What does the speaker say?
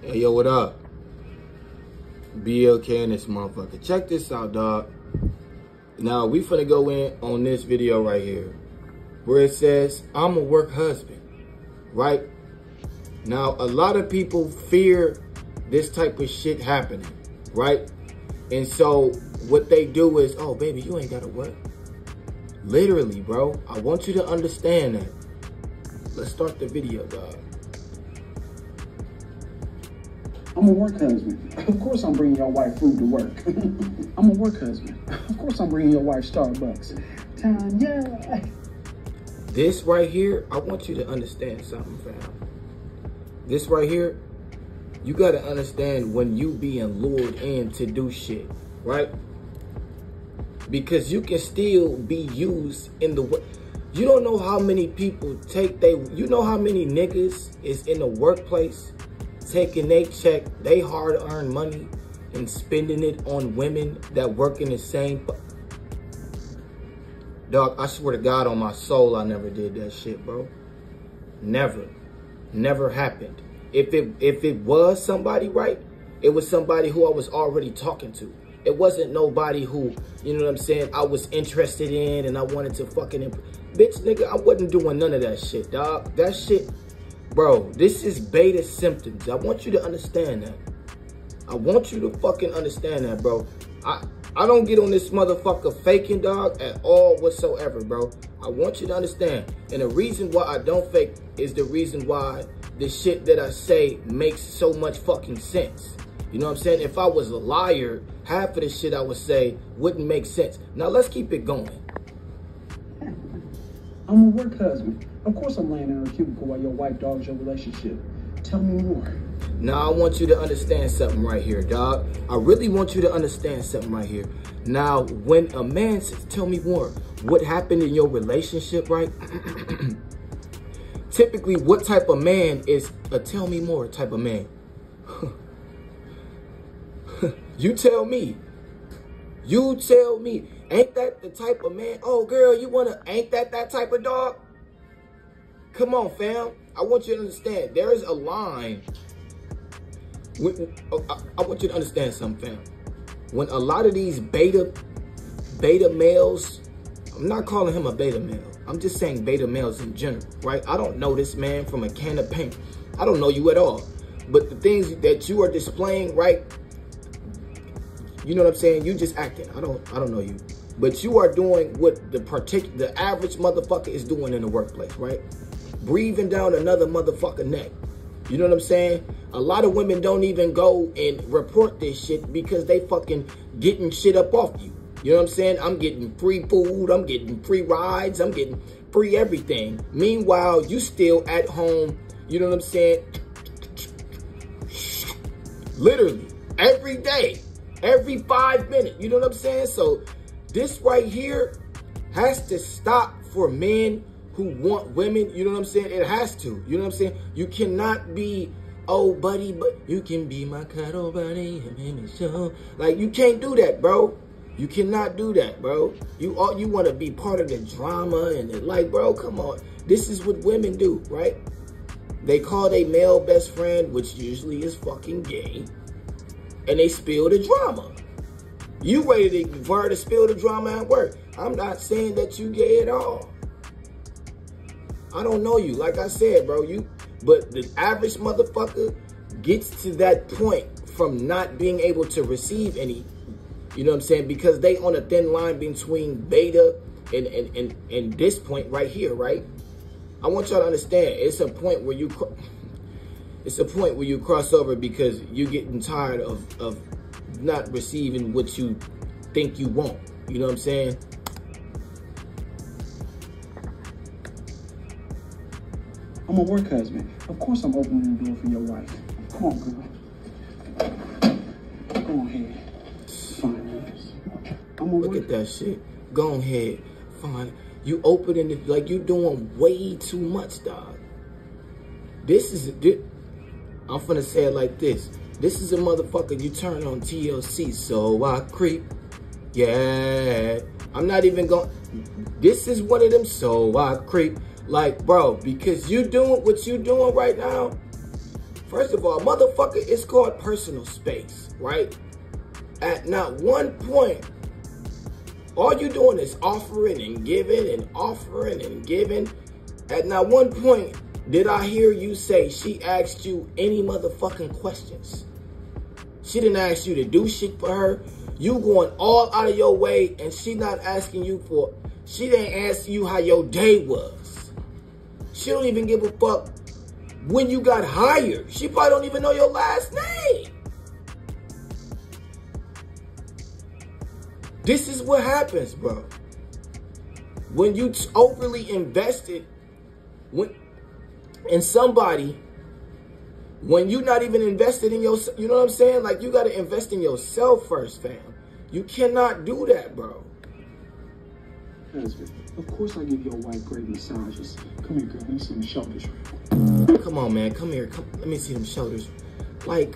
Hey, yo, what up? BLK in this motherfucker. Check this out, dog. Now, we finna go in on this video right here. Where it says, I'm a work husband. Right? Now, a lot of people fear this type of shit happening. Right? And so, what they do is, oh, baby, you ain't gotta work. Literally, bro. I want you to understand that. Let's start the video, dog. I'm a work husband. Of course I'm bringing your wife food to work. I'm a work husband. Of course I'm bringing your wife Starbucks. Tanya. This right here, I want you to understand something, fam. This right here, you gotta understand when you being lured in to do shit, right? Because you can still be used in the way. You don't know how many people take they, you know how many niggas is in the workplace taking they check, they hard earned money and spending it on women that work in the same. Dog, I swear to God on my soul, I never did that shit, bro. Never. Never happened. If it if it was somebody, right, it was somebody who I was already talking to. It wasn't nobody who, you know what I'm saying, I was interested in and I wanted to fucking... Bitch, nigga, I wasn't doing none of that shit, dog. That shit Bro, this is beta symptoms. I want you to understand that. I want you to fucking understand that, bro. I I don't get on this motherfucker faking, dog, at all whatsoever, bro. I want you to understand. And the reason why I don't fake is the reason why the shit that I say makes so much fucking sense. You know what I'm saying? If I was a liar, half of the shit I would say wouldn't make sense. Now let's keep it going. I'm a work husband. Of course I'm laying in a cubicle while your wife dogs your relationship. Tell me more. Now I want you to understand something right here, dog. I really want you to understand something right here. Now, when a man says, tell me more, what happened in your relationship, right? Typically, what type of man is a tell me more type of man? you tell me. You tell me. Ain't that the type of man? Oh, girl, you wanna, ain't that that type of dog? Come on, fam. I want you to understand. There is a line. Oh, I want you to understand something, fam. When a lot of these beta, beta males, I'm not calling him a beta male. I'm just saying beta males in general, right? I don't know this man from a can of paint. I don't know you at all. But the things that you are displaying, right? You know what I'm saying? You just acting. I don't I don't know you. But you are doing what the particular the average motherfucker is doing in the workplace, right? Breathing down another motherfucker neck. You know what I'm saying? A lot of women don't even go and report this shit because they fucking getting shit up off you. You know what I'm saying? I'm getting free food. I'm getting free rides. I'm getting free everything. Meanwhile, you still at home. You know what I'm saying? Literally every day every five minutes. You know what I'm saying? So this right here has to stop for men who want women. You know what I'm saying? It has to. You know what I'm saying? You cannot be, oh, buddy, but you can be my cuddle buddy. Like, you can't do that, bro. You cannot do that, bro. You all you want to be part of the drama and it, like, bro, come on. This is what women do, right? They call a male best friend, which usually is fucking gay and they spill the drama. You waited for her to spill the drama at work. I'm not saying that you gay at all. I don't know you. Like I said, bro, you but the average motherfucker gets to that point from not being able to receive any, you know what I'm saying? Because they on a thin line between beta and and and, and this point right here, right? I want y'all to understand, it's a point where you it's a point where you cross over because you're getting tired of, of not receiving what you think you want. You know what I'm saying? I'm a work husband. Of course I'm opening the door for your wife. Come on, girl. Go ahead. Fine. I'm Look at that shit. Go ahead. Fine. You opening it like you're doing way too much, dog. This is this, I'm finna say it like this. This is a motherfucker you turn on TLC, so I creep. Yeah. I'm not even going. This is one of them, so I creep. Like, bro, because you doing what you doing right now, First of all, motherfucker, it's called personal space, right? At not one point, all you doing is offering and giving and offering and giving. At not one point did I hear you say she asked you any motherfucking questions. She didn't ask you to do shit for her. You going all out of your way and she not asking you for, she didn't ask you how your day was. She don't even give a fuck when you got hired. She probably don't even know your last name. This is what happens, bro. When you overly invested when in somebody, when you're not even invested in yourself, you know what I'm saying? Like you gotta invest in yourself first, fam. You cannot do that, bro. Husband, of course I give your wife great massages. Come here, girl. Let me see them shoulders. Come on, man. Come here. Come. Let me see them shoulders. Like,